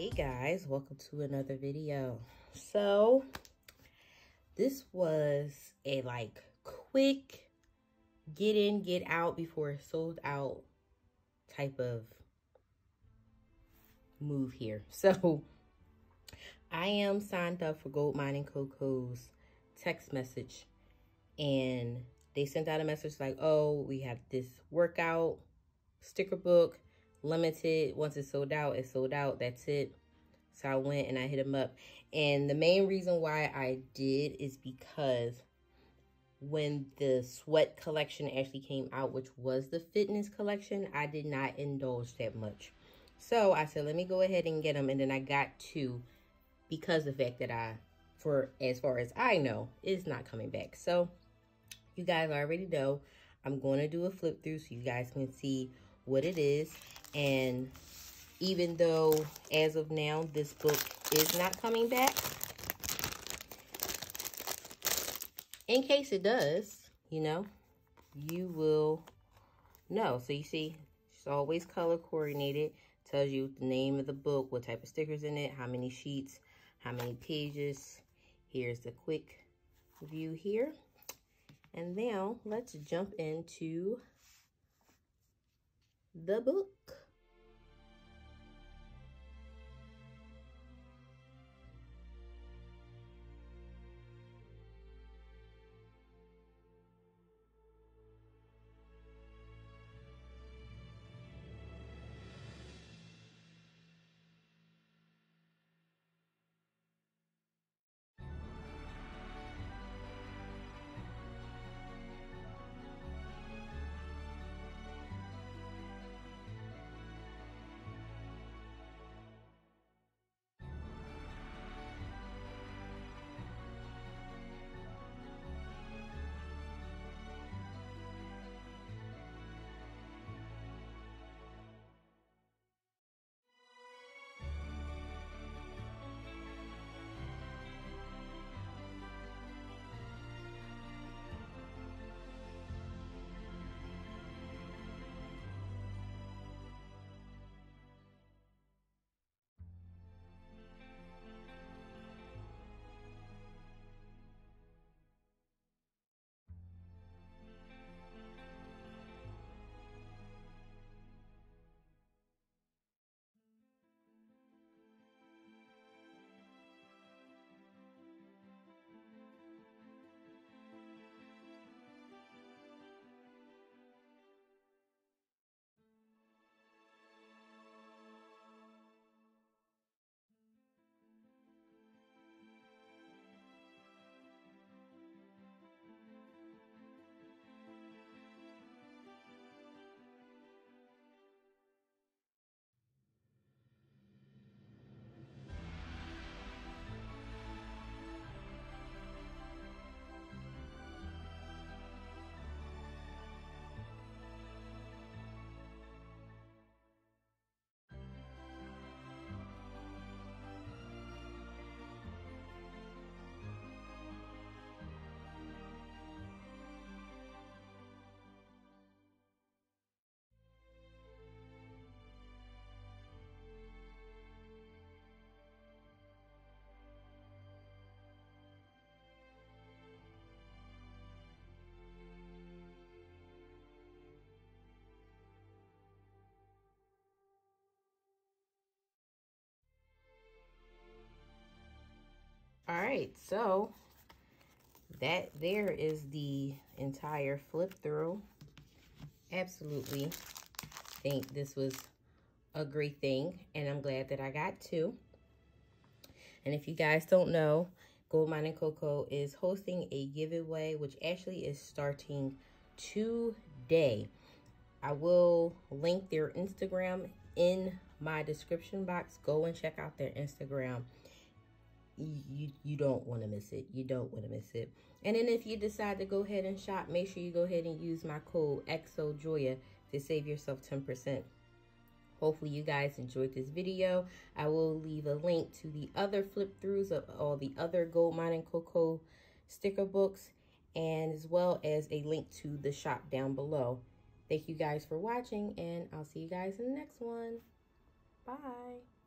Hey guys, welcome to another video. So, this was a like quick get in, get out before sold out type of move here. So, I am signed up for Goldmine & CoCo's text message and they sent out a message like, oh, we have this workout sticker book limited. Once it's sold out, it's sold out. That's it. So I went and I hit them up. And the main reason why I did is because when the sweat collection actually came out, which was the fitness collection, I did not indulge that much. So I said, let me go ahead and get them. And then I got two because the fact that I, for as far as I know, is not coming back. So you guys already know I'm going to do a flip through so you guys can see what it is. And even though as of now this book is not coming back, in case it does, you know, you will know. So you see, it's always color coordinated. Tells you the name of the book, what type of stickers in it, how many sheets, how many pages. Here's the quick view here. And now let's jump into the book. All right, so that there is the entire flip through. Absolutely think this was a great thing, and I'm glad that I got two. And if you guys don't know, Goldmine & CoCo is hosting a giveaway, which actually is starting today. I will link their Instagram in my description box. Go and check out their Instagram you you don't want to miss it. You don't want to miss it. And then if you decide to go ahead and shop, make sure you go ahead and use my code XOJOIA to save yourself 10%. Hopefully you guys enjoyed this video. I will leave a link to the other flip throughs of all the other Goldmine & CoCo sticker books and as well as a link to the shop down below. Thank you guys for watching and I'll see you guys in the next one. Bye.